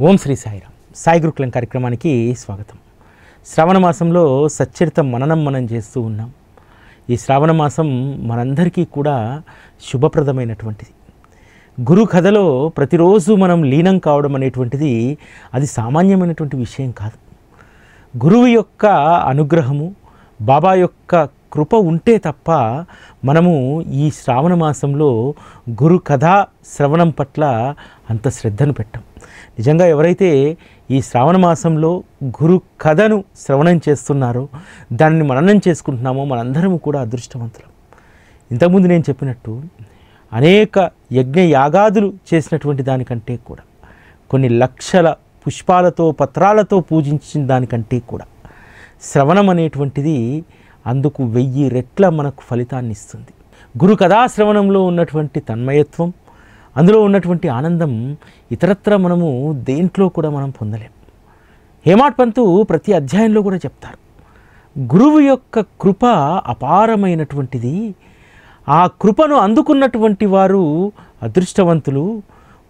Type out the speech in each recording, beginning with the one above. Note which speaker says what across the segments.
Speaker 1: ఓం శ్రీ సాయిరామ్. సాయి గురుకులం కార్యక్రమానికి స్వాగతం. శ్రావణ మాసంలో సచ్చరిత మననం మనం చేస్తూ ఉన్నాం. ఈ శ్రావణ మాసం మనందరికీ కూడా శుభప్రదమైనటువంటిది. గురు కథలో ప్రతిరోజు మనం లీనం కావడం అనేటువంటిది అది సామాన్యమైనటువంటి విషయం కాదు. గురువు యొక్క అనుగ్రహము బాబా యొక్క కృప ఉంటే తప్ప మనము ఈ శ్రావణ మాసంలో గురు కథా శ్రవణం పట్ల అంత శ్రద్ధను పెట్టాం. నిజంగా ఎవరైతే ఈ శ్రావణ మాసంలో గురు కథను శ్రవణం చేస్తున్నారో దాన్ని మననం చేసుకుంటున్నామో మనందరం కూడా అదృష్టవంతులం. ఇంతకుముందు నేను చెప్పినట్టు అనేక యజ్ఞ యాగాదులు చేసినటువంటి దానికంటే కూడా కొన్ని లక్షల పుష్పాలతో పత్రాలతో పూజించిన దానికంటే కూడా శ్రవణం అనేటువంటిది అందుకు వెయ్యి రెట్ల మనకు ఫలితాన్ని ఇస్తుంది. గురు కథాశ్రవణంలో ఉన్నటువంటి తన్మయత్వం అందులో ఉన్నటువంటి ఆనందం ఇతరత్ర మనము దేంట్లో కూడా మనం పొందలేం. హేమాట్ పంతు ప్రతి అధ్యాయంలో కూడా చెప్తారు. గురువు యొక్క కృప అపారమైనటువంటిది. ఆ కృపను అందుకున్నటువంటి వారు అదృష్టవంతులు.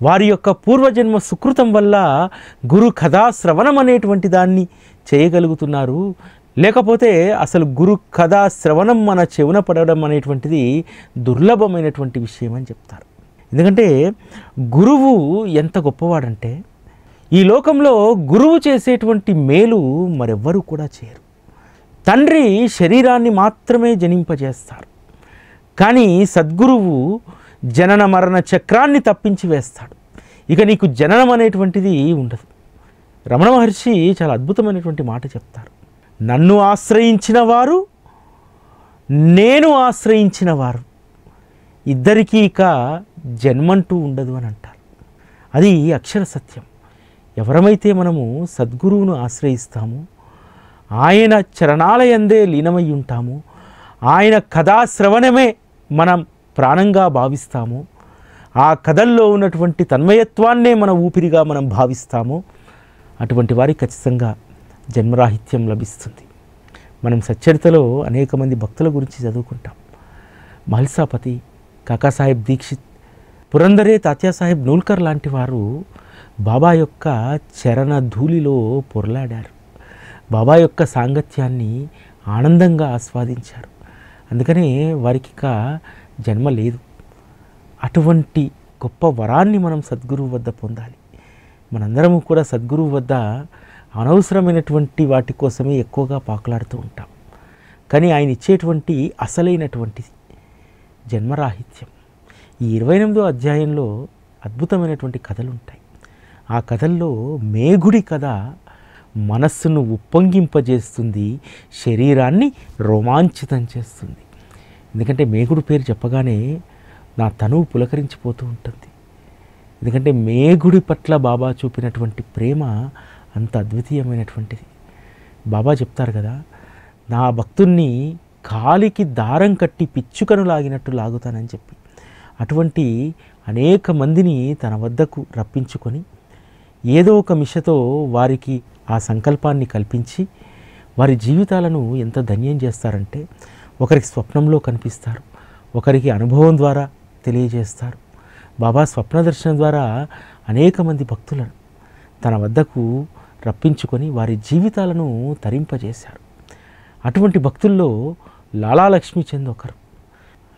Speaker 1: వారి యొక్క పూర్వజన్మ సుకృతం వల్ల గురు కథా శ్రవణం అనేటువంటి దాన్ని చేయగలుగుతున్నారు. లేకపోతే అసలు గురు కథా శ్రవణం మన చెవున పడడం అనేటువంటిది దుర్లభమైనటువంటి విషయం అని చెప్తారు. ఎందుకంటే గురువు ఎంత గొప్పవాడంటే ఈ లోకంలో గురువు చేసేటువంటి మేలు మరెవ్వరూ కూడా చేయరు. తండ్రి శరీరాన్ని మాత్రమే జనింపజేస్తారు. కానీ సద్గురువు జనన మరణ చక్రాన్ని తప్పించి వేస్తాడు. ఇక నీకు జననం అనేటువంటిది ఉండదు. రమణ మహర్షి చాలా అద్భుతమైనటువంటి మాట చెప్తారు. నన్ను ఆశ్రయించిన వారు నేను ఆశ్రయించిన వారు. ఇద్దరికీ ఇక జన్మంటూ ఉండదు అని అంటారు. అది అక్షర సత్యం. ఎవరమైతే మనము సద్గురువును ఆశ్రయిస్తామో ఆయన చరణాలయందే లీనమై ఉంటాము ఆయన కథాశ్రవణమే మనం ప్రాణంగా భావిస్తాము ఆ కథల్లో ఉన్నటువంటి తన్మయత్వాన్నే మన ఊపిరిగా మనం భావిస్తాము అటువంటి వారికి ఖచ్చితంగా జన్మరాహిత్యం లభిస్తుంది. మనం సచ్చరితలో అనేక మంది భక్తుల గురించి చదువుకుంటాం. మహల్సాపతి కాకాసాహెబ్ దీక్షిత్ పురందరే తాత్యాసాహెబ్ నూల్కర్ లాంటి వారు బాబా యొక్క చరణ ధూళిలో పొరలాడారు. బాబా యొక్క సాంగత్యాన్ని ఆనందంగా ఆస్వాదించారు. అందుకనే వారికి ఇక జన్మ లేదు. అటువంటి గొప్ప వరాన్ని మనం సద్గురువు వద్ద పొందాలి. మనందరము కూడా సద్గురువు వద్ద అనవసరమైనటువంటి వాటి కోసమే ఎక్కువగా పాకులాడుతూ ఉంటాం. కానీ ఆయన ఇచ్చేటువంటి అసలైనటువంటిది జన్మరాహిత్యం. ఈ ఇరవై ఎనిమిదో అధ్యాయంలో అద్భుతమైనటువంటి కథలు ఉంటాయి ఆ కథల్లో మేఘుడి కథ మనస్సును ఉప్పొంగింపజేస్తుంది శరీరాన్ని రోమాంచితం చేస్తుంది. ఎందుకంటే మేఘుడు పేరు చెప్పగానే నా తనువు పులకరించిపోతూ ఉంటుంది. ఎందుకంటే మేఘుడి పట్ల బాబా చూపినటువంటి ప్రేమ అంత అద్వితీయమైనటువంటిది. బాబా చెప్తారు కదా నా భక్తుణ్ణి కాలికి దారం కట్టి పిచ్చుకను లాగినట్టు లాగుతానని చెప్పి. అటువంటి అనేక మందిని తన వద్దకు రప్పించుకొని ఏదో ఒక మిషతో వారికి ఆ సంకల్పాన్ని కల్పించి వారి జీవితాలను ఎంత ధన్యం చేస్తారంటే ఒకరికి స్వప్నంలో కనిపిస్తారు ఒకరికి అనుభవం ద్వారా తెలియజేస్తారు. బాబా స్వప్న దర్శనం ద్వారా అనేక మంది భక్తులను తన వద్దకు రప్పించుకొని వారి జీవితాలను తరింపజేశారు. అటువంటి భక్తుల్లో లాలా లక్ష్మీచంద్ ఒకరు.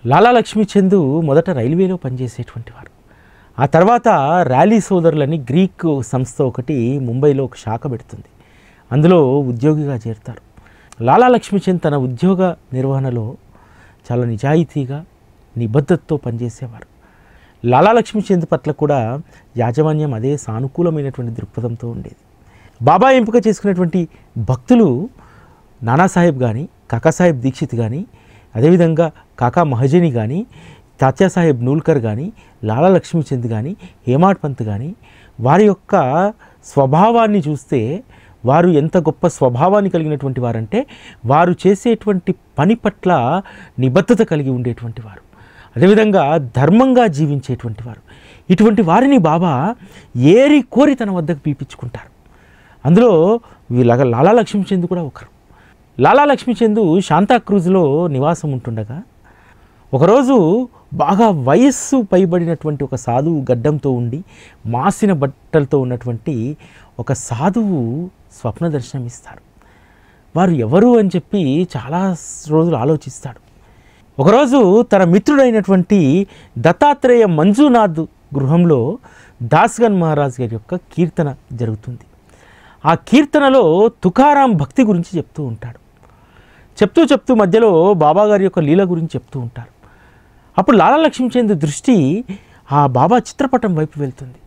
Speaker 1: లాలా లక్ష్మీచంద్ మొదట రైల్వేలో పనిచేసేటువంటి వారు. ఆ తర్వాత ర్యాలీ సోదరులని గ్రీక్ సంస్థ ఒకటి ముంబైలో ఒక శాఖ పెడుతుంది. అందులో ఉద్యోగిగా చేరుతారు. లాలా లక్ష్మీచంద్ తన ఉద్యోగ నిర్వహణలో చాలా నిజాయితీగా నిబద్ధతతో పనిచేసేవారు. లాలా లక్ష్మీచంద్ పట్ల కూడా యాజమాన్యం అదే సానుకూలమైనటువంటి దృక్పథంతో ఉండేది. బాబా ఎంపిక చేసుకున్నటువంటి భక్తులు నానాసాహెబ్ కానీ కాకాసాహెబ్ దీక్షిత్ కానీ అదేవిధంగా కాకా మహజని కానీ తాత్యాసాహెబ్ నూల్కర్ కానీ లాలా లక్ష్మీచంద్ కానీ హేమాడ్ పంత్ కానీ వారి యొక్క స్వభావాన్ని చూస్తే వారు ఎంత గొప్ప స్వభావాన్ని కలిగినటువంటి వారంటే వారు చేసేటువంటి పని పట్ల నిబద్ధత కలిగి ఉండేటువంటి వారు. అదేవిధంగా ధర్మంగా జీవించేటువంటి వారు. ఇటువంటి వారిని బాబా ఏరి కోరి తన వద్దకు పీపించుకుంటారు అందులో వీళ్ళ లాలా లక్ష్మీచంద్ కూడా ఒకరు. లాలా లక్ష్మీచందు శాంతాక్రూజ్లో నివాసం ఉంటుండగా ఒకరోజు బాగా వయస్సు పైబడినటువంటి ఒక సాధువు గడ్డంతో ఉండి మాసిన బట్టలతో ఉన్నటువంటి ఒక సాధువు స్వప్న దర్శనం ఇస్తారు వారు ఎవరు అని చెప్పి చాలా రోజులు ఆలోచిస్తాడు. ఒకరోజు తన మిత్రుడైనటువంటి దత్తాత్రేయ మంజునాథ్ గృహంలో దాస్గన్ మహారాజ్ గారి యొక్క కీర్తన జరుగుతుంది. ఆ కీర్తనలో తుకారాం భక్తి గురించి చెప్తూ ఉంటాడు. చెప్తూ చెప్తూ మధ్యలో బాబాగారి యొక్క లీల గురించి చెప్తూ ఉంటారు. అప్పుడు లాలా లక్ష్మీచంద్ దృష్టి ఆ బాబా చిత్రపటం వైపు వెళ్తుంది.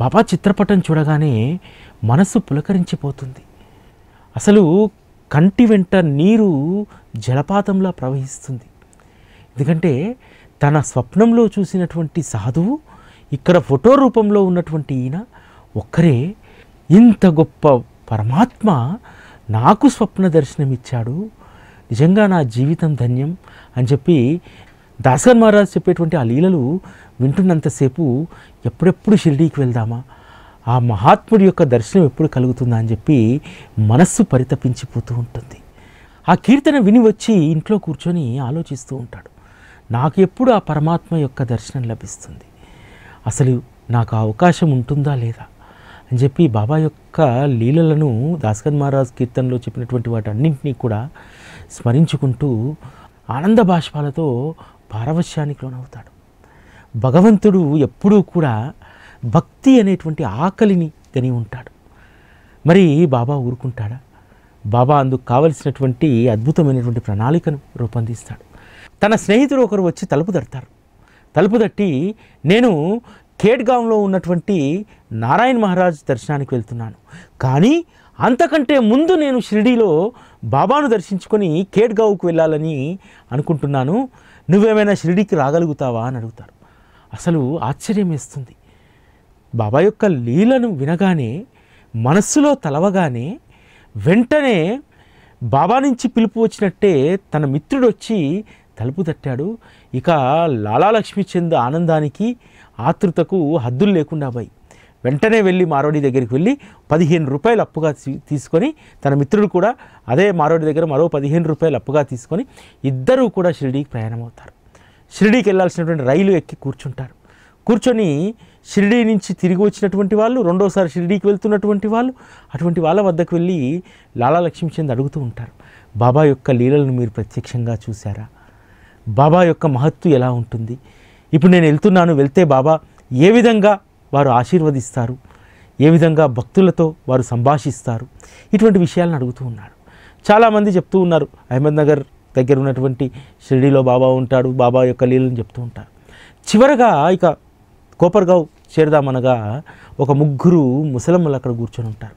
Speaker 1: బాబా చిత్రపటం చూడగానే మనసు పులకరించిపోతుంది. అసలు కంటి వెంట నీరు జలపాతంలా ప్రవహిస్తుంది. ఎందుకంటే తన స్వప్నంలో చూసినటువంటి సాధువు ఇక్కడ ఫోటో రూపంలో ఉన్నటువంటి ఈయన ఒక్కరే ఇంత గొప్ప పరమాత్మ నాకు స్వప్న దర్శనం ఇచ్చాడు నిజంగా నా జీవితం ధన్యం అని చెప్పి దాసర్ మహారాజ్ చెప్పేటువంటి ఆ లీలలు వింటున్నంతసేపు ఎప్పుడెప్పుడు షిరిడీకి వెళ్దామా? ఆ మహాత్ముడి యొక్క దర్శనం ఎప్పుడు కలుగుతుందా అని చెప్పి మనస్సు పరితపించిపోతూ ఉంటుంది. ఆ కీర్తన విని వచ్చి ఇంట్లో కూర్చొని ఆలోచిస్తూ ఉంటాడు. నాకు ఎప్పుడు ఆ పరమాత్మ యొక్క దర్శనం లభిస్తుంది? అసలు నాకు ఆ అవకాశం ఉంటుందా లేదా? అని చెప్పి బాబా యొక్క లీలలను దాస్కర్ మహారాజ్ కీర్తనలో చెప్పినటువంటి వాటన్నింటినీ కూడా స్మరించుకుంటూ ఆనంద బాష్పాలతో పారవశ్యానికి లోనవుతాడు. భగవంతుడు ఎప్పుడూ కూడా భక్తి అనేటువంటి ఆకలిని కని ఉంటాడు. మరి బాబా ఊరుకుంటాడా? బాబా అందుకు కావలసినటువంటి అద్భుతమైనటువంటి ప్రణాళికను రూపొందిస్తాడు. తన స్నేహితుడు ఒకరు వచ్చి తలుపు తడతారు. తలుపు తట్టి నేను ఖేడ్గాంలో ఉన్నటువంటి నారాయణ మహారాజ్ దర్శనానికి వెళ్తున్నాను. కానీ అంతకంటే ముందు నేను షిరిడీలో బాబాను దర్శించుకొని కేట్గావుకు వెళ్ళాలని అనుకుంటున్నాను. నువ్వేమైనా షిరిడీకి రాగలుగుతావా అని అడుగుతారు. అసలు ఆశ్చర్యం వేస్తుంది. బాబా యొక్క లీలను వినగానే మనస్సులో తలవగానే వెంటనే బాబా నుంచి పిలుపు వచ్చినట్టే తన మిత్రుడు వచ్చి తలుపు తట్టాడు. ఇక లాలా లక్ష్మీచంద్ ఆనందానికి ఆతృతకు హద్దులు లేకుండా పోయి వెంటనే వెళ్ళి మారోడి దగ్గరికి వెళ్ళి పదిహేను రూపాయలు అప్పుగా తీ- తీసుకొని తన మిత్రుడు కూడా అదే మారోడి దగ్గర మరో పదిహేను రూపాయలు అప్పుగా తీసుకొని ఇద్దరూ కూడా షిరిడీకి ప్రయాణం అవుతారు షిరిడీకి వెళ్ళాల్సినటువంటి రైలు ఎక్కి కూర్చుంటారు. కూర్చొని షిరిడీ నుంచి తిరిగి వచ్చినటువంటి వాళ్ళు రెండోసారి షిరిడీకి వెళ్తున్నటువంటి వాళ్ళు అటువంటి వాళ్ళ వద్దకు వెళ్ళి లాలా లక్ష్మీచంద్ అడుగుతూ ఉంటారు బాబా యొక్క లీలలను మీరు ప్రత్యక్షంగా చూశారా? బాబా యొక్క మహత్తు ఎలా ఉంటుంది? ఇప్పుడు నేను వెళ్తున్నాను వెళ్తే బాబా ఏ విధంగా వారు ఆశీర్వదిస్తారు. ఏ విధంగా భక్తులతో వారు సంభాషిస్తారు. ఇటువంటి విషయాలను అడుగుతూ ఉన్నాడు చాలామంది చెప్తూ ఉన్నారు. అహ్మద్నగర్ దగ్గర ఉన్నటువంటి షిరిడీలో బాబా ఉంటాడు. బాబా యొక్క లీలను చెప్తూ ఉంటారు. చివరగా ఇక కోపర్గావ్ చేరదామనగా ఒక ముగ్గురు ముసలమ్మలు అక్కడ కూర్చొని ఉంటారు.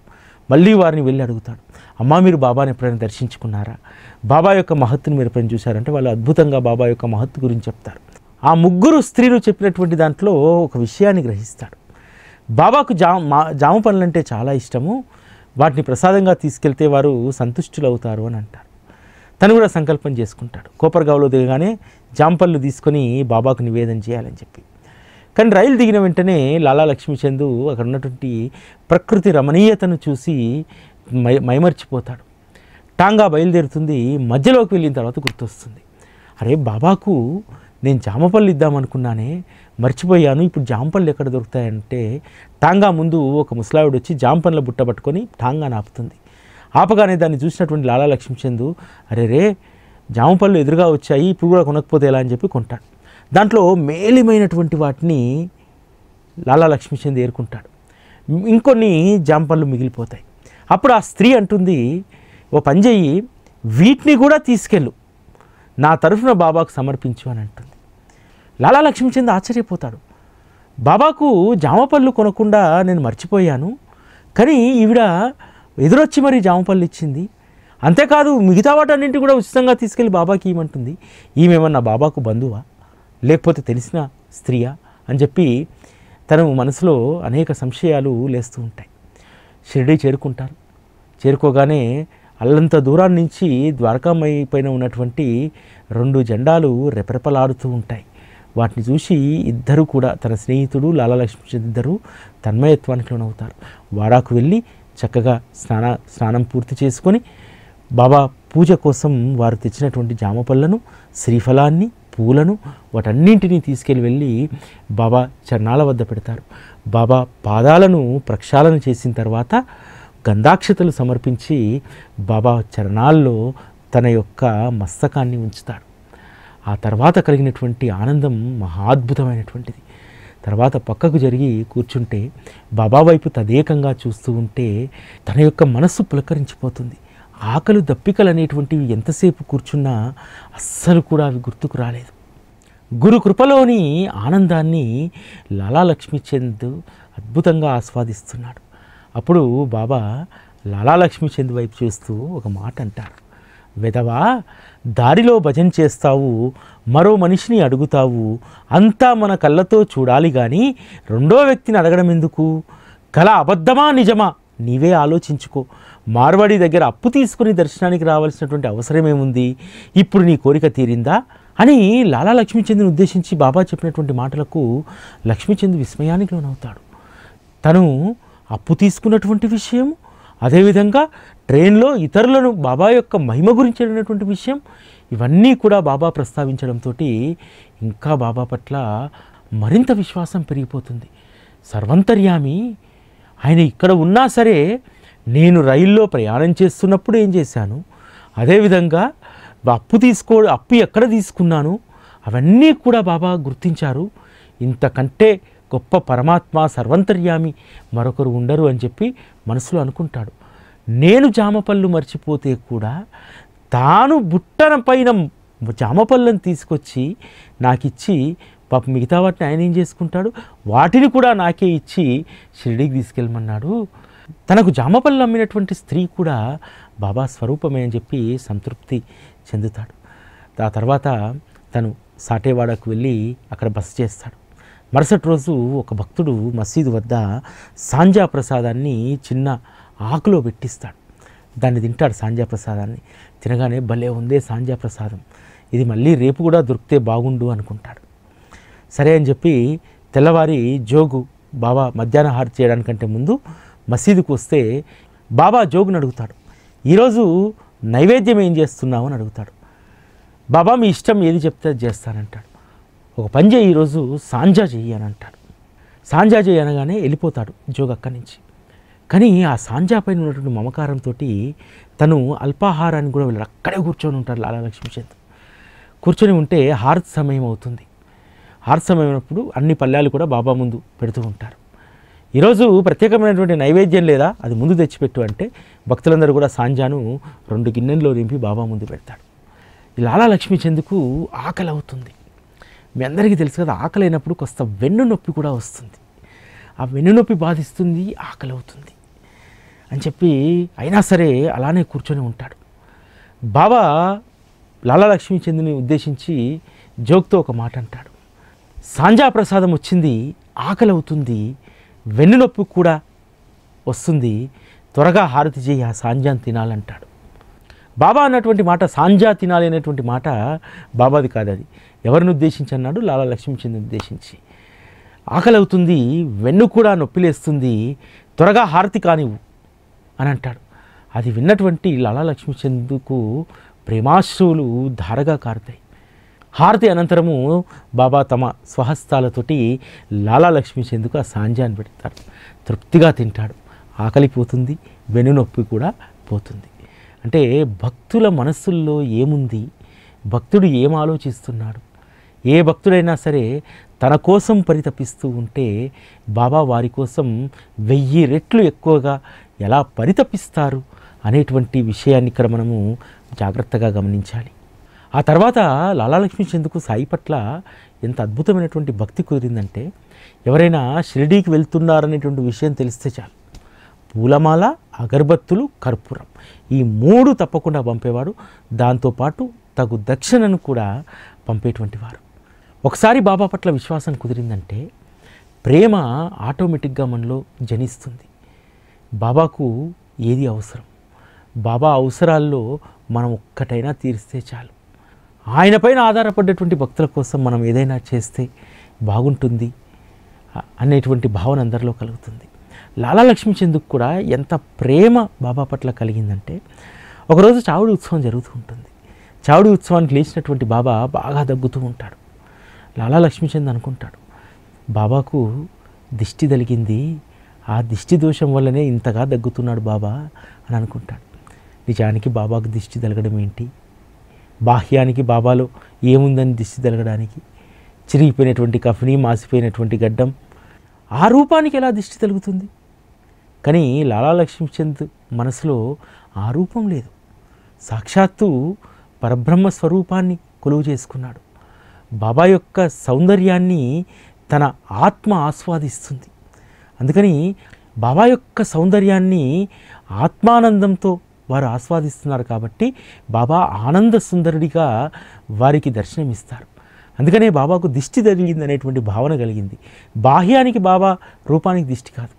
Speaker 1: మళ్ళీ వారిని వెళ్ళి అడుగుతాడు. అమ్మా మీరు బాబాని ఎప్పుడైనా దర్శించుకున్నారా? బాబా యొక్క మహత్తుని మీరు ఎప్పుడైనా చూశారంటే వాళ్ళు అద్భుతంగా బాబా యొక్క మహత్తు గురించి చెప్తారు. ఆ ముగ్గురు స్త్రీలు చెప్పినటువంటి దాంట్లో ఒక విషయాన్ని గ్రహిస్తాడు. బాబాకు జామ మా జామ పనులు అంటే చాలా ఇష్టము. వాటిని ప్రసాదంగా తీసుకెళ్తే వారు సంతుష్టులు అవుతారు అని అంటారు. తను కూడా సంకల్పం చేసుకుంటాడు. కోపర్గావ్లో దిగగానే జాంపళ్ళు తీసుకొని బాబాకు నివేదన చేయాలని చెప్పి. కానీ రైలు దిగిన వెంటనే లాలా లక్ష్మీచందు అక్కడ ఉన్నటువంటి ప్రకృతి రమణీయతను చూసి మై మైమర్చిపోతాడు. టాంగా బయలుదేరుతుంది. మధ్యలోకి వెళ్ళిన తర్వాత గుర్తొస్తుంది. అరే బాబాకు నేను జామపళ్ళు ఇద్దామనుకున్నానే. మర్చిపోయాను. ఇప్పుడు జాంపళ్ళు ఎక్కడ దొరుకుతాయంటే టాంగా ముందు ఒక ముసలావిడ వచ్చి జాంపన్ల బుట్ట పట్టుకొని టాంగా నాపుతుంది ఆపగానే దాన్ని చూసినటువంటి లాలా లక్ష్మీచందు అరే రే జామపళ్ళు ఎదురుగా వచ్చాయి ఇప్పుడు కూడా కొనకపోతే ఎలా? అని చెప్పి కొంటాడు. దాంట్లో మేలిమైనటువంటి వాటిని లాలా లక్ష్మీచంద్ ఏరుకుంటాడు. ఇంకొన్ని జాంపళ్ళు మిగిలిపోతాయి. అప్పుడు ఆ స్త్రీ అంటుంది ఓ పని చెయ్యి వీటిని కూడా తీసుకెళ్ళు. నా తరఫున బాబాకు సమర్పించు అని అంటుంది. లాలా లక్ష్మీచంద్ ఆశ్చర్యపోతాడు. బాబాకు జామపళ్ళు కొనకుండా నేను మర్చిపోయాను. కానీ ఈవిడ ఎదురొచ్చి మరీ జామపళ్ళు ఇచ్చింది. అంతేకాదు మిగతా వాటన్నింటి కూడా ఉచితంగా తీసుకెళ్ళి బాబాకి ఇవ్వమంటుంది. ఈమెమన్నా బాబాకు బంధువా? లేకపోతే తెలిసిన స్త్రీయా? అని చెప్పి తను మనసులో అనేక సంశయాలు లేస్తూ ఉంటాయి. షిరిడీ చేరుకుంటారు. చేరుకోగానే అల్లంత దూరం నుంచి ద్వారకామై పైన ఉన్నటువంటి రెండు జెండాలు రెపరెపలాడుతూ ఉంటాయి. వాటిని చూసి ఇద్దరు కూడా తన స్నేహితుడు లాలా లక్ష్మీచంద్ ఇద్దరు తన్మయత్వానికి లోనవుతారు. వాడాకు వెళ్ళి చక్కగా స్నాన స్నానం పూర్తి చేసుకొని బాబా పూజ కోసం వారు తెచ్చినటువంటి జామ పళ్ళను శ్రీఫలాన్ని పూలను వాటన్నింటినీ తీసుకెళ్ళి వెళ్ళి బాబా చరణాల వద్ద పెడతారు. బాబా పాదాలను ప్రక్షాళన చేసిన తర్వాత గంధాక్షతలు సమర్పించి బాబా చరణాల్లో తన యొక్క మస్తకాన్ని ఉంచుతాడు ఆ తర్వాత కలిగినటువంటి ఆనందం మహాద్భుతమైనటువంటిది తర్వాత పక్కకు జరిగి కూర్చుంటే బాబా వైపు తదేకంగా చూస్తూ ఉంటే తన యొక్క మనస్సు పులకరించిపోతుంది. ఆకలు దప్పికలు అనేటువంటివి ఎంతసేపు కూర్చున్నా అస్సలు కూడా అవి గుర్తుకు రాలేదు. గురు కృపలోని ఆనందాన్ని లాలా లక్ష్మీచంద్ అద్భుతంగా ఆస్వాదిస్తున్నాడు. అప్పుడు బాబా లాలా లక్ష్మీచంద్ వైపు చూస్తూ ఒక మాట అంటారు. వెదవా దారిలో భజన చేస్తావు మరో మనిషిని అడుగుతావు అంతా మన కళ్ళతో చూడాలి కానీ రెండో వ్యక్తిని అడగడం ఎందుకు? కళ అబద్ధమా నిజమా? నీవే ఆలోచించుకో. మార్వాడి దగ్గర అప్పు తీసుకుని దర్శనానికి రావాల్సినటువంటి అవసరమేముంది? ఇప్పుడు నీ కోరిక తీరిందా? అని లాలా లక్ష్మీచంద్ని ఉద్దేశించి బాబా చెప్పినటువంటి మాటలకు లక్ష్మీచంద్ విస్మయానికి లోనవుతాడు. తను అప్పు తీసుకున్నటువంటి విషయం అదేవిధంగా ట్రైన్లో ఇతరులను బాబా యొక్క మహిమ గురించి అడిగినటువంటి విషయం ఇవన్నీ కూడా బాబా ప్రస్తావించడంతో ఇంకా బాబా పట్ల మరింత విశ్వాసం పెరిగిపోతుంది. సర్వంతర్యామి ఆయన ఇక్కడ ఉన్నా సరే నేను రైల్లో ప్రయాణం చేస్తున్నప్పుడు ఏం చేశాను? అదేవిధంగా అప్పు తీసుకో అప్పు ఎక్కడ తీసుకున్నాను? అవన్నీ కూడా బాబా గుర్తించారు. ఇంతకంటే గొప్ప పరమాత్మ సర్వంతర్యామి మరొకరు ఉండరు అని చెప్పి మనసులో అనుకుంటాడు. నేను జామపళ్ళు మర్చిపోతే కూడా తాను బుట్టన పైన జామపళ్ళను తీసుకొచ్చి నాకు ఇచ్చి పాప మిగతా వాటిని ఆయన ఏం చేసుకుంటాడు? వాటిని కూడా నాకే ఇచ్చి షిరిడికి తీసుకెళ్ళమన్నాడు. తనకు జామపళ్ళు అమ్మినటువంటి స్త్రీ కూడా బాబా స్వరూపమే అని చెప్పి సంతృప్తి చెందుతాడు. ఆ తర్వాత తను సాటేవాడకు వెళ్ళి అక్కడ బస చేస్తాడు. మరుసటి రోజు ఒక భక్తుడు మసీదు వద్ద సాంజా ప్రసాదాన్ని చిన్న ఆకులో పెట్టిస్తాడు. దాన్ని తింటాడు సాంజా ప్రసాదాన్ని. తినగానే భలే ఉందే సాంజా ప్రసాదం. ఇది మళ్ళీ రేపు కూడా దొరికితే బాగుండు అనుకుంటాడు. సరే అని చెప్పి తెల్లవారి జోగు బాబా మధ్యాహ్న హారతి చేయడానికంటే ముందు మసీదుకు వస్తే బాబా జోగుని అడుగుతాడు. ఈరోజు నైవేద్యం ఏం చేస్తున్నావు అని అడుగుతాడు. బాబా మీ ఇష్టం ఏది చెప్తే చేస్తానంటాడు. ఒక పని చేయి ఈరోజు సాంజా చెయ్యి అని అంటాడు. సాంజా చెయ్యి అనగానే వెళ్ళిపోతాడు జోగ్ అక్కడి నుంచి. కానీ ఆ సాంజా పైన ఉన్నటువంటి మమకారంతో తను అల్పాహారాన్ని కూడా వెళ్ళాడు. అక్కడే కూర్చొని ఉంటారు లాలా లక్ష్మీచంద్ కూర్చొని ఉంటే హారతి సమయం అవుతుంది. హారతి సమయం అయినప్పుడు అన్ని పల్లెలు కూడా బాబా ముందు పెడుతూ ఉంటారు. ఈరోజు ప్రత్యేకమైనటువంటి నైవేద్యం లేదా? అది ముందు తెచ్చిపెట్టు అంటే భక్తులందరూ కూడా సాంజాను రెండు గిన్నెల్లో నింపి బాబా ముందు పెడతాడు. లాలా లక్ష్మీచంద్కు ఆకలి అవుతుంది. మీ అందరికీ తెలుసు కదా ఆకలి అయినప్పుడు కొంత వెన్ను నొప్పి కూడా వస్తుంది. ఆ వెన్ను నొప్పి బాధిస్తుంది ఆకలి అవుతుంది. అని చెప్పి అయినా సరే అలానే కూర్చొని ఉంటాడు. బాబా లాలా లక్ష్మీచంద్ని ఉద్దేశించి జోక్తో ఒక మాట అంటాడు. సాంజా ప్రసాదం వచ్చింది ఆకలి అవుతుంది వెన్ను నొప్పి కూడా వస్తుంది త్వరగా హారతి చేయి ఆ సాంజాన్ని తినాలంటాడు. బాబా అన్నటువంటి మాట సాంజా తినాలి అనేటువంటి మాట బాబాది కాదు అది ఎవరిని ఉద్దేశించి అన్నాడు? లాలా లక్ష్మీచంద్రుని ఉద్దేశించి. ఆకలి అవుతుంది వెన్ను కూడా నొప్పిలేస్తుంది త్వరగా హారతి కానివ్వు అని అంటాడు. అది విన్నటువంటి లాలా లక్ష్మీచంద్కు ప్రేమాశ్రువులు ధారగా కారుతాయి. హారతి అనంతరము బాబా తమ స్వహస్తాలతోటి లాలా లక్ష్మీచంద్కు ఆ సాంజాన్ని పెడతారు తృప్తిగా తింటాడు. ఆకలి పోతుంది వెన్నునొప్పి కూడా పోతుంది. అంటే భక్తుల మనస్సుల్లో ఏముంది? భక్తుడు ఏం ఆలోచిస్తున్నాడు? ఏ భక్తుడైనా సరే తన కోసం పరితపిస్తూ ఉంటే బాబా వారి కోసం వెయ్యి రెట్లు ఎక్కువగా ఎలా పరితపిస్తారు అనేటువంటి విషయాన్ని ఇక్కడ మనము జాగ్రత్తగా గమనించాలి. ఆ తర్వాత లాలాలక్ష్మి చెందుకు సాయి పట్ల ఎంత అద్భుతమైనటువంటి భక్తి కుదిరిందంటే ఎవరైనా షిరిడీకి వెళ్తున్నారనేటువంటి విషయం తెలిస్తే చాలు. పూలమాల అగరబత్తులు కర్పూరం. ఈ మూడు తప్పకుండా పంపేవాడు దాంతోపాటు తగు దక్షిణను కూడా పంపేటువంటి వారు. ఒకసారి బాబా పట్ల విశ్వాసం కుదిరిందంటే ప్రేమ ఆటోమేటిక్గా మనలో జనిస్తుంది. బాబాకు ఏది అవసరం? బాబా అవసరాల్లో మనం ఒక్కటైనా తీరిస్తే చాలు. ఆయనపైన ఆధారపడ్డటువంటి భక్తుల కోసం మనం ఏదైనా చేస్తే బాగుంటుంది అనేటువంటి భావన అందరిలో కలుగుతుంది. లాలా లక్ష్మీచందుకు కూడా ఎంత ప్రేమ బాబా పట్ల కలిగిందంటే ఒకరోజు చావుడి ఉత్సవం జరుగుతూ ఉంటుంది. చావుడి ఉత్సవానికి లేచినటువంటి బాబా బాగా దగ్గుతూ ఉంటాడు. లాలా లక్ష్మీచంద్ అనుకుంటాడు బాబాకు దిష్టి తలిగింది ఆ దిష్టి దోషం వల్లనే ఇంతగా దగ్గుతున్నాడు బాబా అని అనుకుంటాడు. నిజానికి బాబాకు దిష్టి తలగడం ఏంటి? బాహ్యానికి బాబాలో ఏముందని దిష్టి తలగడానికి చిరిగిపోయినటువంటి కఫిని మాసిపోయినటువంటి గడ్డం ఆ రూపానికి ఎలా దిష్టి తలుగుతుంది? కానీ లాలా లక్ష్మీచంద్ మనసులో ఆ రూపం లేదు. సాక్షాత్తు పరబ్రహ్మ స్వరూపాన్ని కొలువు చేసుకున్నాడు. బాబా యొక్క సౌందర్యాన్ని తన ఆత్మ ఆస్వాదిస్తుంది. అందుకని బాబా యొక్క సౌందర్యాన్ని ఆత్మానందంతో వారు ఆస్వాదిస్తున్నారు కాబట్టి బాబా ఆనంద సుందరుడిగా వారికి దర్శనమిస్తారు. అందుకనే బాబాకు దిష్టి తగిలింది అనేటువంటి భావన కలిగింది. బాహ్యానికి బాబా రూపానికి దిష్టి కాదు.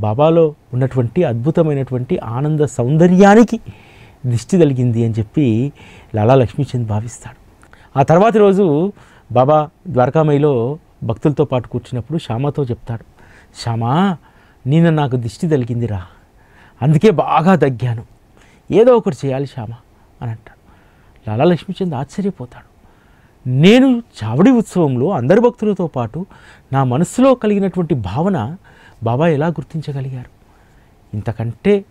Speaker 1: బాబాలో ఉన్నటువంటి అద్భుతమైనటువంటి ఆనంద సౌందర్యానికి దిష్టి కలిగింది అని చెప్పి లాలా లక్ష్మీచంద్ భావిస్తాడు. ఆ తర్వాతి రోజు బాబా ద్వారకామయిలో భక్తులతో పాటు కూర్చున్నప్పుడు శ్యామతో చెప్తాడు శ్యామా నిన్న నాకు దిష్టి తలిగిందిరా అందుకే బాగా దగ్గాను ఏదో ఒకటి చేయాలి శ్యామ అని అంటాడు. లాలా లక్ష్మీచంద్ ఆశ్చర్యపోతాడు. నేను చావడి ఉత్సవంలో అందరి భక్తులతో పాటు నా మనసులో కలిగినటువంటి భావన బాబా ఎలా గుర్తించగలిగారు? ఇంతకంటే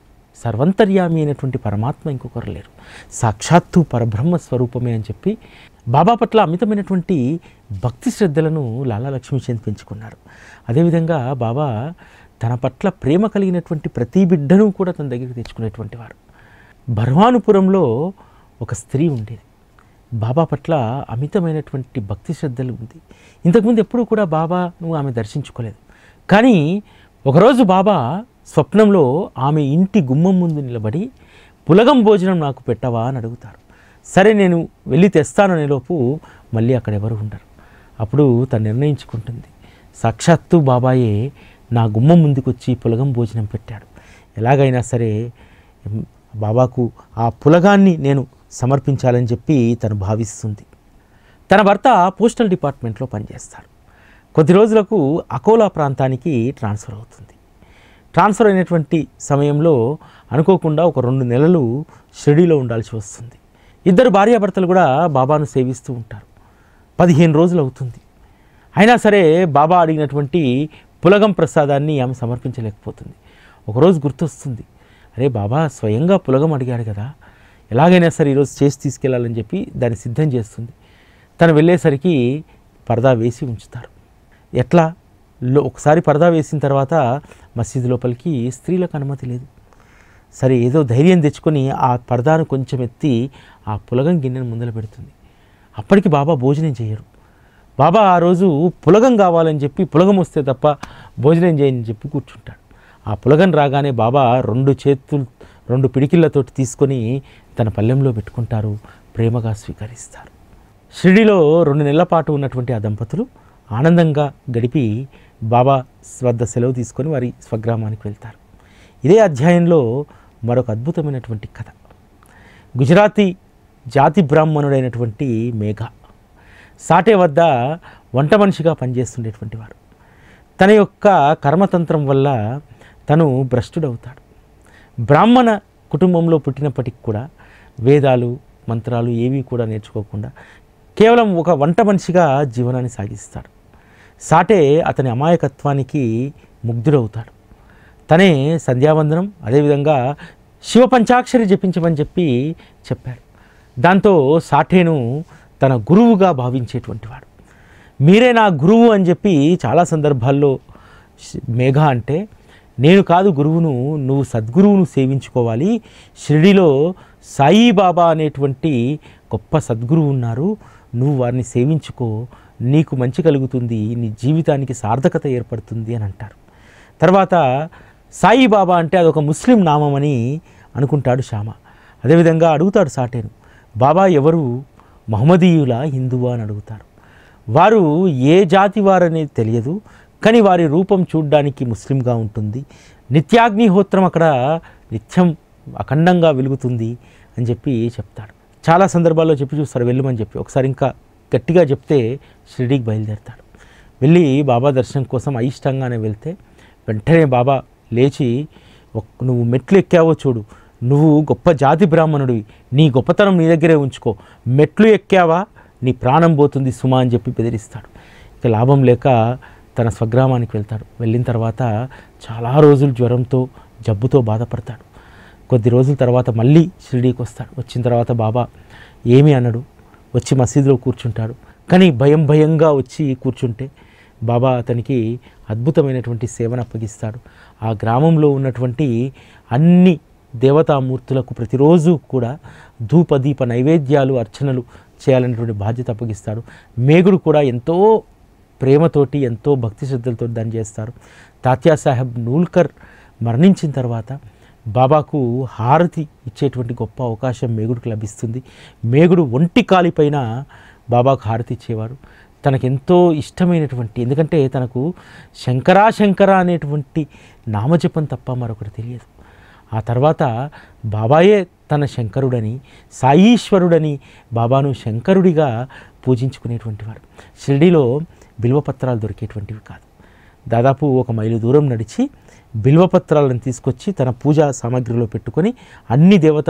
Speaker 1: సర్వంతర్యామి అయినటువంటి పరమాత్మ ఇంకొకరు లేరు. సాక్షాత్తు పరబ్రహ్మ స్వరూపమే అని చెప్పి బాబా పట్ల అమితమైనటువంటి భక్తి శ్రద్ధలను లాలా లక్ష్మీచంద్ పెంచుకున్నారు. అదేవిధంగా బాబా తన పట్ల ప్రేమ కలిగినటువంటి ప్రతి బిడ్డను కూడా తన దగ్గరికి తెచ్చుకునేటువంటి వారు. బర్వానుపురంలో ఒక స్త్రీ ఉండేది. బాబా పట్ల అమితమైనటువంటి భక్తి శ్రద్ధలు ఉంది. ఇంతకుముందు ఎప్పుడూ కూడా బాబా నువ్వు ఆమె దర్శించుకోలేదు. కానీ ఒకరోజు బాబా స్వప్నంలో ఆమె ఇంటి గుమ్మం ముందు నిలబడి పులగం భోజనం నాకు పెట్టవా? అని అడుగుతారు. సరే నేను వెళ్ళి తెస్తాననేలోపు మళ్ళీ అక్కడ ఎవరు ఉండరు. అప్పుడు తను నిర్ణయించుకుంటుంది. సాక్షాత్తు బాబాయే నా గుమ్మం ముందుకు వచ్చి పులగం భోజనం పెట్టాడు. ఎలాగైనా సరే బాబాకు ఆ పులగాన్ని నేను సమర్పించాలని చెప్పి తను భావిస్తుంది. తన భర్త పోస్టల్ డిపార్ట్మెంట్లో పనిచేస్తారు కొద్ది రోజులకు అకోలా ప్రాంతానికి ట్రాన్స్ఫర్ అవుతుంది. ట్రాన్స్ఫర్ అయినటువంటి సమయంలో అనుకోకుండా ఒక రెండు నెలలు షిరిడీలో ఉండాల్సి వస్తుంది. ఇద్దరు భార్యాభర్తలు కూడా బాబాను సేవిస్తూ ఉంటారు. పదిహేను రోజులు అవుతుంది. అయినా సరే బాబా అడిగినటువంటి పులగం ప్రసాదాన్ని ఆమె సమర్పించలేకపోతుంది. ఒకరోజు గుర్తొస్తుంది. అరే బాబా స్వయంగా పులగం అడిగాడు కదా. ఎలాగైనా సరే ఈరోజు చేసి తీసుకెళ్ళాలని చెప్పి దాన్ని సిద్ధం చేస్తుంది. తను వెళ్ళేసరికి పరదా వేసి ఉంచుతారు. ఎట్లా? ఒకసారి పరదా వేసిన తర్వాత మసీదు లోపలికి స్త్రీలకు అనుమతి లేదు. సరే ఏదో ధైర్యం తెచ్చుకొని ఆ పరదాను కొంచెం ఎత్తి ఆ పులగం గిన్నెను ముందర పెడుతుంది. అప్పటికి బాబా భోజనం చేయరు బాబా ఆ రోజు పులగం కావాలని చెప్పి పులగం వస్తే తప్ప భోజనం చేయని చెప్పి కూర్చుంటాడు. ఆ పులగం రాగానే బాబా రెండు చేతులు రెండు పిడికిళ్ళతోటి తీసుకొని తన పల్లెంలో పెట్టుకుంటారు. ప్రేమగా స్వీకరిస్తారు. షిరిడిలో రెండు నెలల పాటు ఉన్నటువంటి ఆ దంపతులు ఆనందంగా గడిపి బాబా వద్ద సెలవు తీసుకొని వారి స్వగ్రామానికి వెళ్తారు. ఇదే అధ్యాయంలో మరొక అద్భుతమైనటువంటి కథ. గుజరాతీ జాతి బ్రాహ్మణుడైనటువంటి మేఘ సాటే వద్ద వంట మనిషిగా పనిచేస్తుండేటువంటి వారు తన యొక్క కర్మతంత్రం వల్ల తను భ్రష్టుడవుతాడు. బ్రాహ్మణ కుటుంబంలో పుట్టినప్పటికి కూడా వేదాలు మంత్రాలు ఏవి కూడా నేర్చుకోకుండా కేవలం ఒక వంట మనిషిగా జీవనాన్ని సాగిస్తాడు. సాటే అతని అమాయకత్వానికి ముగ్ధుడవుతాడు. తనే సంధ్యావందనం అదేవిధంగా శివ పంచాక్షరి జపించమని చెప్పి చెప్పాడు. దాంతో సాఠేను తన గురువుగా భావించేటువంటి వాడు. మీరే నా గురువు అని చెప్పి చాలా సందర్భాల్లో మేఘ అంటే నేను కాదు గురువును నువ్వు సద్గురువును సేవించుకోవాలి. షిరిడిలో సాయిబాబా అనేటువంటి గొప్ప సద్గురువు ఉన్నారు. నువ్వు వారిని సేవించుకో నీకు మంచి కలుగుతుంది నీ జీవితానికి సార్థకత ఏర్పడుతుంది అని అంటారు. తర్వాత సాయిబాబా అంటే అదొక ముస్లిం నామం అని అనుకుంటాడు శ్యామ. అదేవిధంగా అడుగుతాడు సాటేను బాబా ఎవరు మహమ్మదీయుల హిందువా? అని అడుగుతారు. వారు ఏ జాతి వారనేది తెలియదు కానీ వారి రూపం చూడ్డానికి ముస్లింగా ఉంటుంది. నిత్యాగ్నిహోత్రం అక్కడ నిత్యం అఖండంగా వెలుగుతుంది అని చెప్పి చెప్తాడు. చాలా సందర్భాల్లో చెప్పి చూస్తారు వెళ్ళమని చెప్పి. ఒకసారి ఇంకా గట్టిగా చెప్తే షిరిడీకి బయలుదేరతాడు. వెళ్ళి బాబా దర్శనం కోసం అయిష్టంగానే వెళ్తే వెంటనే బాబా లేచి నువ్వు మెట్లు ఎక్కావో చూడు. నువ్వు గొప్ప జాతి బ్రాహ్మణుడివి. నీ గొప్పతనం నీ దగ్గరే ఉంచుకో. మెట్లు ఎక్కావా? నీ ప్రాణం పోతుంది సుమా అని చెప్పి బెదిరిస్తాడు. ఇక లాభం లేక తన స్వగ్రామానికి వెళ్తాడు. వెళ్ళిన తర్వాత చాలా రోజులు జ్వరంతో జబ్బుతో బాధపడతాడు. కొద్ది రోజుల తర్వాత మళ్ళీ షిరిడీకి వస్తాడు. వచ్చిన తర్వాత బాబా ఏమి అనడు? వచ్చి మసీదులో కూర్చుంటాడు. కానీ భయం భయంగా వచ్చి కూర్చుంటే బాబా అతనికి అద్భుతమైనటువంటి సేవను అప్పగిస్తాడు. ఆ గ్రామంలో ఉన్నటువంటి అన్ని దేవతామూర్తులకు ప్రతిరోజు కూడా ధూపదీప నైవేద్యాలు అర్చనలు చేయాలనేటువంటి బాధ్యత అప్పగిస్తాడు. మేగుడు కూడా ఎంతో ప్రేమతోటి ఎంతో భక్తి శ్రద్ధలతో దాన్ని చేస్తారు తాత్యా సాహెబ్ నూల్కర్ మరణించిన తర్వాత బాబాకు హారతి ఇచ్చేటువంటి గొప్ప అవకాశం మేగుడికి లభిస్తుంది. మేగుడు ఒంటి కాలిపైన బాబాకు హారతి ఇచ్చేవారు. తనకెంతో ఇష్టమైనటువంటి ఎందుకంటే తనకు శంకరా శంకర అనేటువంటి నామజపం తప్ప మరొకటి తెలియదు. ఆ తర్వాత బాబాయే తన శంకరుడని సాయీశ్వరుడని బాబాను శంకరుడిగా పూజించుకునేటువంటి వారు షిరిడిలో బిల్వపత్రాలు దొరికేటువంటివి కాదు. దాదాపు ఒక మైలు దూరం నడిచి బిల్వపత్రాలను తీసుకొచ్చి తన పూజా సామాగ్రిలో పెట్టుకొని అన్ని దేవత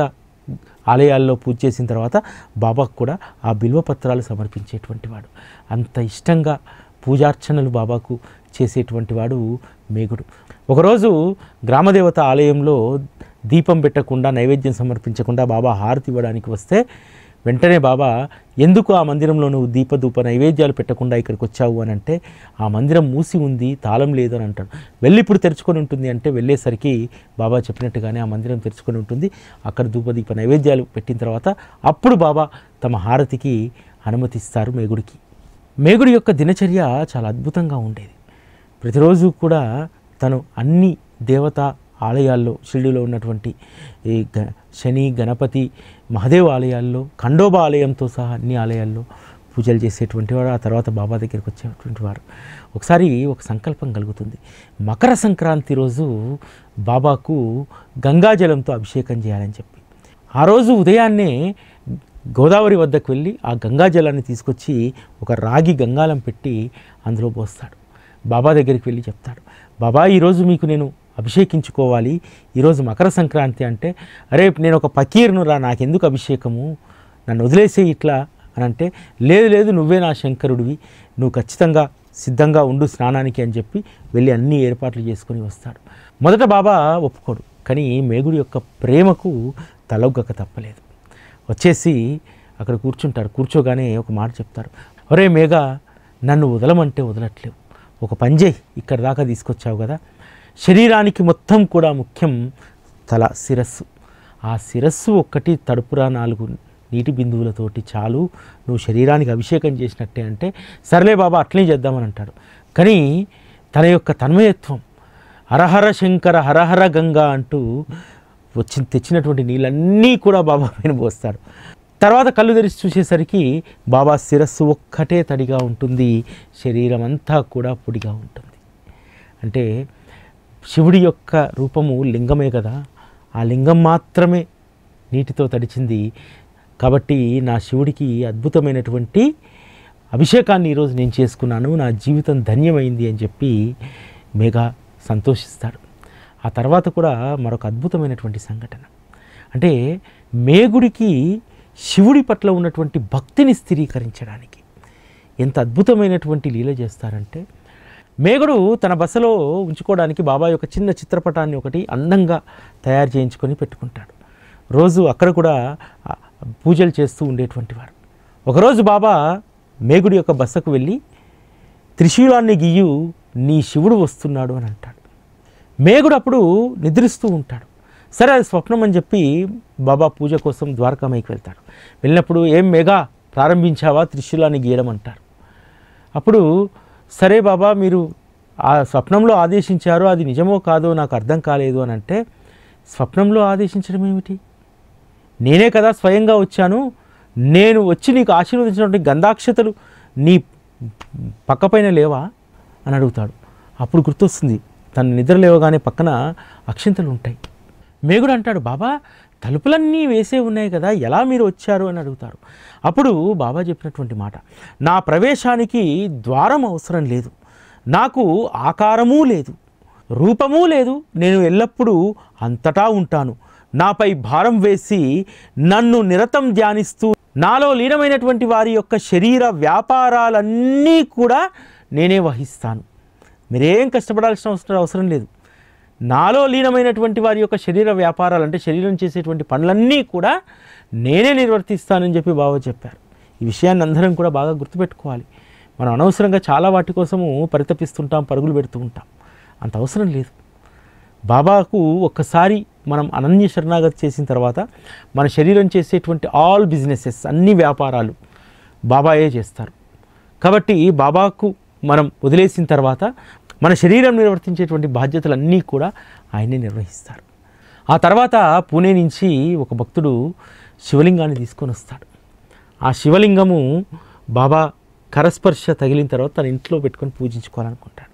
Speaker 1: ఆలయాల్లో పూజ చేసిన తర్వాత బాబాకు కూడా ఆ బిల్వపత్రాలు సమర్పించేటువంటి వాడు. అంత ఇష్టంగా పూజార్చనలు బాబాకు చేసేటువంటి వాడు మేఘుడు. ఒకరోజు గ్రామదేవత ఆలయంలో దీపం పెట్టకుండా నైవేద్యం సమర్పించకుండా బాబా హారతి ఇవ్వడానికి వస్తే వెంటనే బాబా ఎందుకు ఆ మందిరంలో నువ్వు దీపధూప నైవేద్యాలు పెట్టకుండా ఇక్కడికి వచ్చావు అని అంటే ఆ మందిరం మూసి ఉంది తాళం లేదు అని అంటాడు. వెళ్ళి ఇప్పుడు తెరుచుకొని ఉంటుంది అంటే వెళ్ళేసరికి బాబా చెప్పినట్టుగానే ఆ మందిరం తెరుచుకొని ఉంటుంది. అక్కడ ధూపదీప నైవేద్యాలు పెట్టిన తర్వాత అప్పుడు బాబా తమ హారతికి అనుమతిస్తారు మేగుడికి. మేగుడి యొక్క దినచర్య చాలా అద్భుతంగా ఉండేది. ప్రతిరోజు కూడా తను అన్ని దేవత ఆలయాల్లో షిరిడిలో ఉన్నటువంటి ఈ గ శని గణపతి మహదేవ్ ఆలయాల్లో ఖండోబా ఆలయంతో సహా అన్ని ఆలయాల్లో పూజలు చేసేటువంటి వారు ఆ తర్వాత బాబా దగ్గరికి వచ్చేటువంటి వారు. ఒకసారి ఒక సంకల్పం కలుగుతుంది. మకర సంక్రాంతి రోజు బాబాకు గంగాజలంతో అభిషేకం చేయాలని చెప్పి. ఆ రోజు ఉదయాన్నే గోదావరి వద్దకు వెళ్ళి ఆ గంగాజలాన్ని తీసుకొచ్చి ఒక రాగి గంగాలం పెట్టి అందులో పోస్తాడు. బాబా దగ్గరికి వెళ్ళి చెప్తాడు. బాబా ఈరోజు మీకు నేను అభిషేకించుకోవాలి. ఈరోజు మకర సంక్రాంతి అంటే అరే నేను ఒక పకీర్ను రా నాకెందుకు అభిషేకము? నన్ను వదిలేసే ఇట్లా అని అంటే లేదు లేదు నువ్వే నా శంకరుడివి నువ్వు ఖచ్చితంగా సిద్ధంగా ఉండు స్నానానికి అని చెప్పి వెళ్ళి అన్ని ఏర్పాట్లు చేసుకొని వస్తాడు. మొదట బాబా ఒప్పుకోడు కానీ మేగుడి యొక్క ప్రేమకు తలొగ్గక తప్పలేదు. వచ్చేసి అక్కడ కూర్చుంటారు కూర్చోగానే ఒక మాట చెప్తారు ఒరే మేఘ నన్ను వదలమంటే వదలట్లేవు. ఒక పని చేయి ఇక్కడ దాకా తీసుకొచ్చావు కదా శరీరానికి మొత్తం కూడా ముఖ్యం తల శిరస్సు. ఆ శిరస్సు ఒక్కటి తడుపురా నాలుగు నీటి బిందువులతోటి చాలు. నువ్వు శరీరానికి అభిషేకం చేసినట్టే అంటే సర్లే బాబా అట్లే చేద్దామని అంటాడు. కానీ తన యొక్క తన్మయత్వం హరహర శంకర హరహర గంగా అంటూ వచ్చి తెచ్చినటువంటి నీళ్ళన్నీ కూడా బాబా పైన పోస్తాడు తర్వాత కళ్ళు తెరిచి చూసేసరికి బాబా శిరస్సు ఒక్కటే తడిగా ఉంటుంది. శరీరం అంతా కూడా పొడిగా ఉంటుంది. అంటే శివుడి యొక్క రూపము లింగమే కదా. ఆ లింగం మాత్రమే నీటితో తడిచింది. కాబట్టి నా శివుడికి అద్భుతమైనటువంటి అభిషేకాన్ని ఈరోజు నేను చేసుకున్నాను. నా జీవితం ధన్యమైంది అని చెప్పి మేఘా సంతోషిస్తాడు. ఆ తర్వాత కూడా మరొక అద్భుతమైనటువంటి సంఘటన. అంటే మేగుడికి శివుడి పట్ల ఉన్నటువంటి భక్తిని స్థిరీకరించడానికి ఎంత అద్భుతమైనటువంటి లీల చేస్తారంటే మేగుడు తన బస్సులో ఉంచుకోవడానికి బాబా యొక్క చిన్న చిత్రపటాన్ని ఒకటి అందంగా తయారు చేయించుకొని పెట్టుకుంటాడు. రోజు అక్కడ కూడా పూజలు చేస్తూ ఉండేటువంటి వాడు. ఒకరోజు బాబా మేగుడి యొక్క బస్సుకు వెళ్ళి త్రిశూలాన్ని గియ్యు నీ శివుడు వస్తున్నాడు అని అంటాడు. మేగుడు అప్పుడు నిద్రిస్తూ ఉంటాడు. సరే అది స్వప్నం అని చెప్పి బాబా పూజ కోసం ద్వారకామైకి వెళ్తాడు. వెళ్ళినప్పుడు ఏం మేఘా ప్రారంభించావా త్రిశూలాన్ని గీయడం అంటారు. అప్పుడు సరే బాబా మీరు ఆ స్వప్నంలో ఆదేశించారు అది నిజమో కాదో నాకు అర్థం కాలేదు అని అంటే స్వప్నంలో ఆదేశించడం ఏమిటి? నేనే కదా స్వయంగా వచ్చాను. నేను వచ్చి నీకు ఆశీర్వదించినటువంటి గంధాక్షతలు నీ పక్కపైన లేవా? అని అడుగుతాడు. అప్పుడు గుర్తొస్తుంది తను నిద్ర లేవగానే పక్కన అక్షింతలు ఉంటాయి. మేగుడు అంటాడు బాబా తలుపులన్నీ వేసే ఉన్నాయి కదా ఎలా మీరు వచ్చారు అని అడుగుతారు. అప్పుడు బాబా చెప్పినటువంటి మాట నా ప్రవేశానికి ద్వారం అవసరం లేదు నాకు ఆకారమూ లేదు రూపమూ లేదు నేను ఎల్లప్పుడూ అంతటా ఉంటాను. నాపై భారం వేసి నన్ను నిరతం ధ్యానిస్తూ నాలో లీనమైనటువంటి వారి యొక్క శరీర వ్యాపారాలన్నీ కూడా నేనే వహిస్తాను. మీరేం కష్టపడాల్సిన అవసరం అవసరం లేదు. నాలో లీనమైనటువంటి వారి యొక్క శరీర వ్యాపారాలు అంటే శరీరం చేసేటువంటి పనులన్నీ కూడా నేనే నిర్వర్తిస్తానని చెప్పి బాబా చెప్పారు. ఈ విషయాన్ని అందరం కూడా బాగా గుర్తుపెట్టుకోవాలి. మనం అనవసరంగా చాలా వాటి కోసము పరితపిస్తుంటాం పరుగులు పెడుతూ ఉంటాం. అంత అవసరం లేదు. బాబాకు ఒక్కసారి మనం అనన్య శరణాగతి చేసిన తర్వాత మన శరీరం చేసేటువంటి ఆల్ బిజినెసెస్ అన్ని వ్యాపారాలు బాబాయే చేస్తారు. కాబట్టి బాబాకు మనం వదిలేసిన తర్వాత మన శరీరం నిర్వర్తించేటువంటి బాధ్యతలన్నీ కూడా ఆయనే నిర్వహిస్తారు. ఆ తర్వాత పూణే నుంచి ఒక భక్తుడు శివలింగాన్ని తీసుకొని వస్తాడు. ఆ శివలింగము బాబా కరస్పర్శ తగిలిన తర్వాత తన ఇంట్లో పెట్టుకొని పూజించుకోవాలనుకుంటాడు.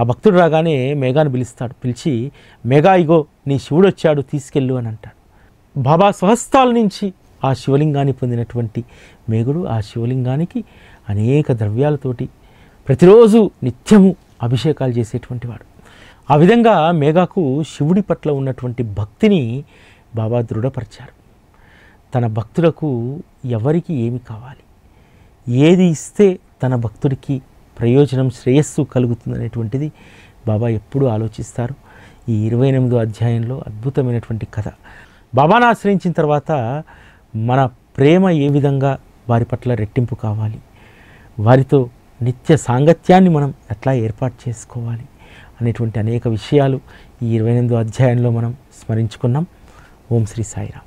Speaker 1: ఆ భక్తుడు రాగానే మేఘాను పిలుస్తాడు. పిలిచి మేఘా ఇగో నీ శివుడు వచ్చాడు తీసుకెళ్ళు అని అంటాడు. బాబా స్వహస్తాల నుంచి ఆ శివలింగాన్ని పొందినటువంటి మేఘుడు ఆ శివలింగానికి అనేక ద్రవ్యాలతోటి ప్రతిరోజు నిత్యము అభిషేకాలు చేసేటువంటి వాడు ఆ విధంగా మేఘాకు శివుడి పట్ల ఉన్నటువంటి భక్తిని బాబా దృఢపరిచారు. తన భక్తులకు ఎవరికి ఏమి కావాలి? ఏది ఇస్తే తన భక్తుడికి ప్రయోజనం శ్రేయస్సు కలుగుతుందనేటువంటిది బాబా ఎప్పుడూ ఆలోచిస్తారు. ఈ ఇరవై ఎనిమిదో అధ్యాయంలో అద్భుతమైనటువంటి కథ. బాబాను ఆశ్రయించిన తర్వాత మన ప్రేమ ఏ విధంగా వారి పట్ల రెట్టింపు కావాలి? వారితో నిత్య సాంగత్యాన్ని మనం ఎట్లా ఏర్పాటు చేసుకోవాలి అనేటువంటి అనేక విషయాలు ఈ ఇరవై ఎనిమిదో అధ్యాయంలో మనం స్మరించుకున్నాం. ఓం శ్రీ సాయిరామ్.